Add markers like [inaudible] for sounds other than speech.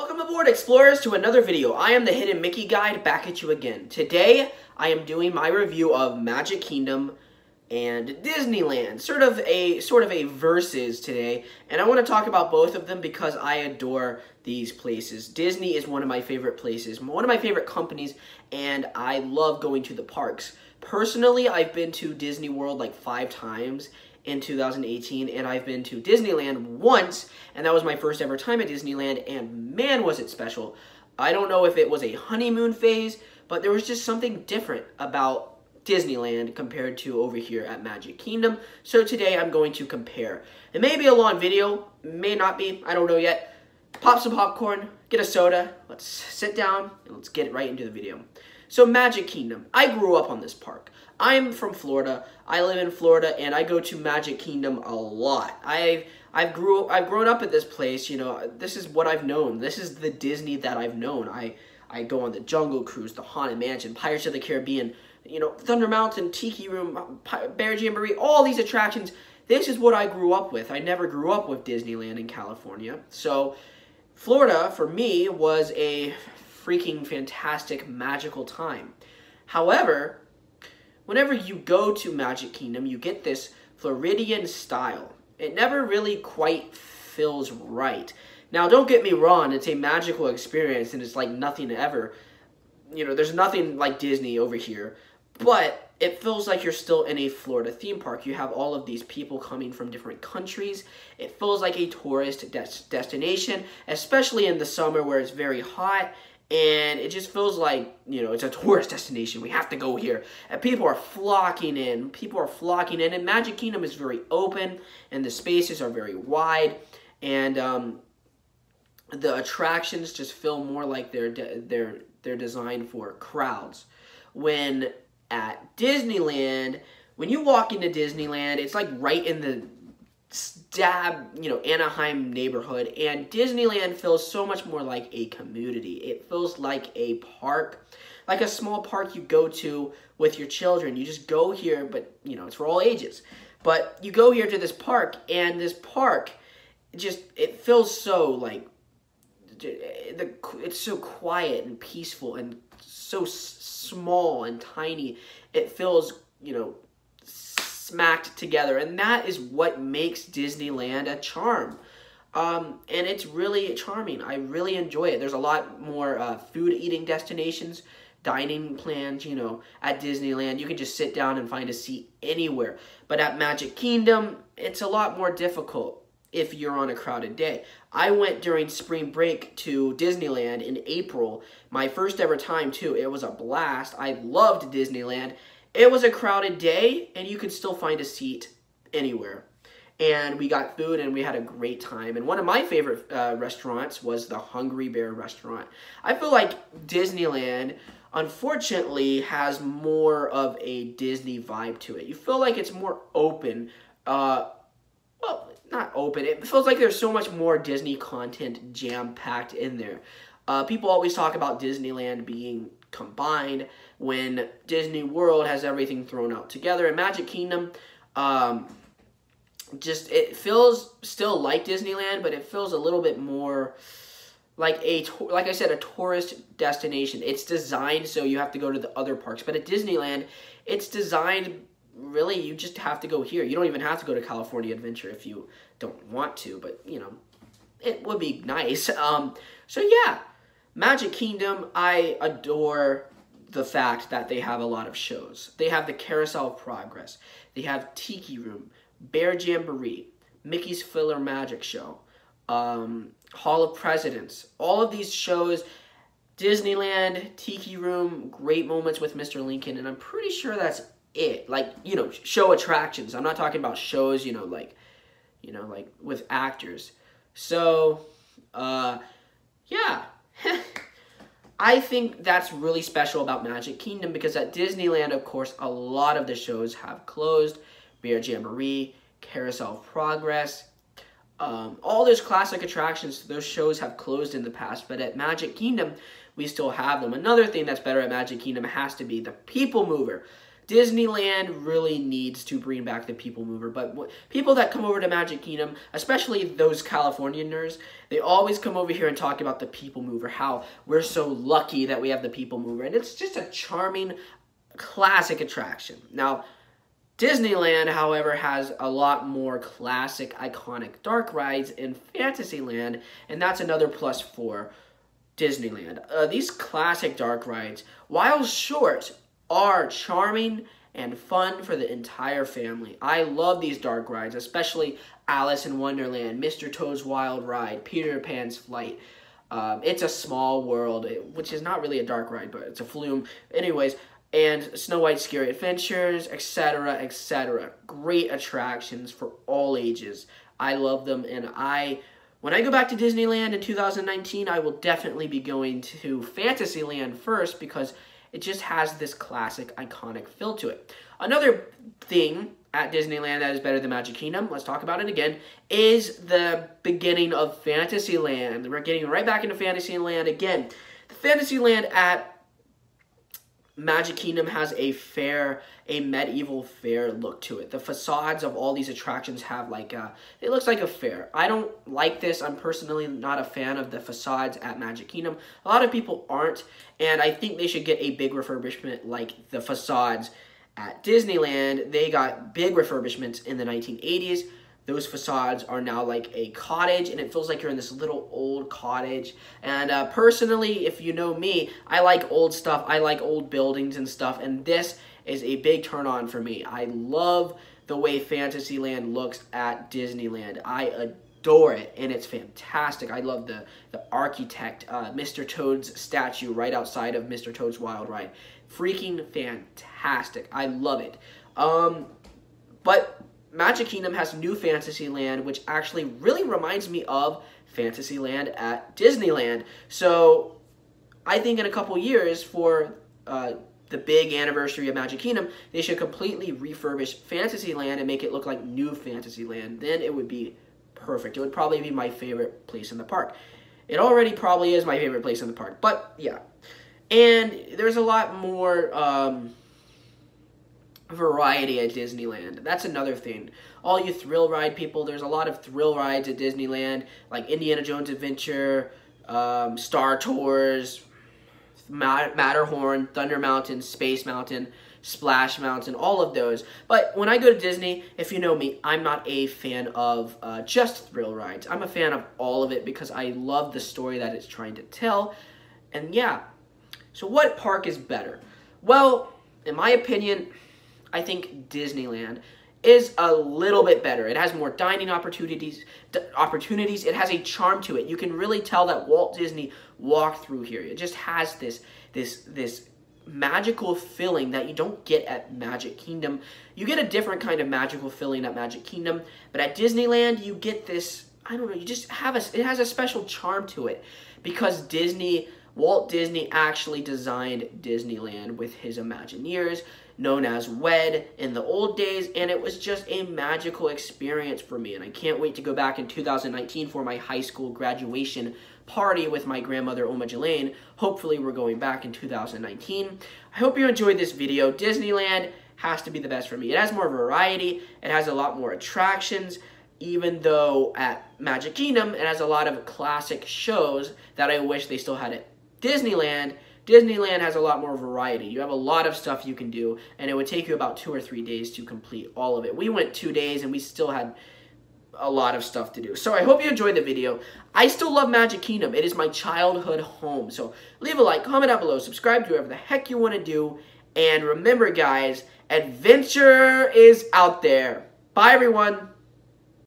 Welcome aboard Explorers to another video. I am the Hidden Mickey Guide back at you again. Today I am doing my review of Magic Kingdom and Disneyland. Sort of a sort of a versus today. And I want to talk about both of them because I adore these places. Disney is one of my favorite places, one of my favorite companies, and I love going to the parks. Personally, I've been to Disney World like five times in 2018 and I've been to Disneyland once and that was my first ever time at Disneyland and man was it special. I don't know if it was a honeymoon phase, but there was just something different about Disneyland compared to over here at Magic Kingdom. So today I'm going to compare. It may be a long video, may not be, I don't know yet. Pop some popcorn, get a soda, let's sit down and let's get right into the video. So Magic Kingdom, I grew up on this park. I'm from Florida. I live in Florida, and I go to Magic Kingdom a lot. I I've grew I've grown up at this place. You know, this is what I've known. This is the Disney that I've known. I I go on the Jungle Cruise, the Haunted Mansion, Pirates of the Caribbean. You know, Thunder Mountain, Tiki Room, Bear Jamboree, all these attractions. This is what I grew up with. I never grew up with Disneyland in California. So, Florida, for me, was a freaking fantastic, magical time. However, whenever you go to Magic Kingdom, you get this Floridian style. It never really quite feels right. Now, don't get me wrong, it's a magical experience and it's like nothing ever. You know, there's nothing like Disney over here, but it feels like you're still in a Florida theme park. You have all of these people coming from different countries. It feels like a tourist des destination, especially in the summer where it's very hot and it just feels like you know it's a tourist destination. We have to go here. And people are flocking in. People are flocking in. And magic kingdom is very open and the spaces are very wide. And um, the attractions just feel more like they're they're they're designed for crowds. When at disneyland when you walk into disneyland it's like right in the stab, you know, Anaheim neighborhood, and Disneyland feels so much more like a community. It feels like a park, like a small park you go to with your children. You just go here, but, you know, it's for all ages. But you go here to this park, and this park just, it feels so, like, the it's so quiet and peaceful and so small and tiny. It feels, you know, smacked together. And that is what makes Disneyland a charm. Um, and it's really charming. I really enjoy it. There's a lot more uh, food eating destinations, dining plans, you know, at Disneyland. You can just sit down and find a seat anywhere. But at Magic Kingdom, it's a lot more difficult if you're on a crowded day. I went during spring break to Disneyland in April. My first ever time, too. It was a blast. I loved Disneyland. It was a crowded day, and you could still find a seat anywhere. And we got food, and we had a great time. And one of my favorite uh, restaurants was the Hungry Bear restaurant. I feel like Disneyland, unfortunately, has more of a Disney vibe to it. You feel like it's more open. Uh, well, not open. It feels like there's so much more Disney content jam-packed in there. Uh, people always talk about Disneyland being combined when Disney World has everything thrown out together. And Magic Kingdom, um, just it feels still like Disneyland, but it feels a little bit more like a like I said, a tourist destination. It's designed so you have to go to the other parks, but at Disneyland, it's designed really you just have to go here. You don't even have to go to California Adventure if you don't want to, but you know, it would be nice. [laughs] Um, so yeah, Magic Kingdom, I adore the fact that they have a lot of shows. They have the Carousel Progress. They have Tiki Room, Bear Jamboree, Mickey's PhilharMagic Show, um, Hall of Presidents. All of these shows, Disneyland, Tiki Room, great moments with Mr. Lincoln, and I'm pretty sure that's it. Like, you know, show attractions. I'm not talking about shows, you know, like, you know, like with actors. So, uh, yeah. [laughs] I think that's really special about Magic Kingdom because at Disneyland, of course, a lot of the shows have closed. Bear Jamboree, Carousel of Progress, um, all those classic attractions, those shows have closed in the past, but at Magic Kingdom, we still have them. Another thing that's better at Magic Kingdom has to be the People Mover. Disneyland really needs to bring back the People Mover, but people that come over to Magic Kingdom, especially those Californianers, they always come over here and talk about the People Mover, how we're so lucky that we have the People Mover, and it's just a charming, classic attraction. Now, Disneyland, however, has a lot more classic, iconic dark rides in Fantasyland, and that's another plus for Disneyland. Uh, these classic dark rides, while short, are charming and fun for the entire family. I love these dark rides, especially Alice in Wonderland, Mr. Toad's Wild Ride, Peter Pan's Flight. Um, it's a small world, which is not really a dark ride, but it's a flume. Anyways, and Snow White's Scary Adventures, etc., etc. Great attractions for all ages. I love them, and I, when I go back to Disneyland in 2019, I will definitely be going to Fantasyland first because it just has this classic, iconic feel to it. Another thing at Disneyland that is better than Magic Kingdom, let's talk about it again, is the beginning of Fantasyland. We're getting right back into Fantasyland again. The Fantasyland at Magic Kingdom has a fair, a medieval fair look to it. The facades of all these attractions have like a, it looks like a fair. I don't like this. I'm personally not a fan of the facades at Magic Kingdom. A lot of people aren't, and I think they should get a big refurbishment like the facades at Disneyland. They got big refurbishments in the 1980s those facades are now like a cottage and it feels like you're in this little old cottage. And uh, personally if you know me i like old stuff. I like old buildings and stuff and this is a big turn on for me. I love the way fantasyland looks at disneyland. I adore it and it's fantastic. I love the the architect uh, mr toad's statue right outside of mr toad's wild ride. Freaking fantastic. I love it. Um but Magic Kingdom has New Fantasyland, which actually really reminds me of Fantasyland at Disneyland. So I think in a couple years for uh, the big anniversary of Magic Kingdom, they should completely refurbish Fantasyland and make it look like New Fantasyland. Then it would be perfect. It would probably be my favorite place in the park. It already probably is my favorite place in the park, but yeah. And there's a lot more... Um, variety at Disneyland. That's another thing. All you thrill ride people, there's a lot of thrill rides at Disneyland, like Indiana Jones Adventure, um, Star Tours, Matterhorn, Thunder Mountain, Space Mountain, Splash Mountain, all of those. But when I go to Disney, if you know me, I'm not a fan of uh, just thrill rides. I'm a fan of all of it because I love the story that it's trying to tell. And yeah, so what park is better? Well, in my opinion, I think Disneyland is a little bit better. It has more dining opportunities. opportunities. It has a charm to it. You can really tell that Walt Disney walked through here. It just has this this this magical feeling that you don't get at Magic Kingdom. You get a different kind of magical feeling at Magic Kingdom, but at Disneyland you get this I don't know, you just have a it has a special charm to it because Disney Walt Disney actually designed Disneyland with his Imagineers known as WED in the old days, and it was just a magical experience for me. And I can't wait to go back in 2019 for my high school graduation party with my grandmother, Oma Jelaine. Hopefully, we're going back in 2019. I hope you enjoyed this video. Disneyland has to be the best for me. It has more variety, it has a lot more attractions, even though at Magic Kingdom, it has a lot of classic shows that I wish they still had at Disneyland Disneyland has a lot more variety. You have a lot of stuff you can do, and it would take you about two or three days to complete all of it. We went two days, and we still had a lot of stuff to do. So I hope you enjoyed the video. I still love Magic Kingdom. It is my childhood home. So leave a like, comment down below, subscribe to whatever the heck you want to do. And remember, guys, adventure is out there. Bye, everyone.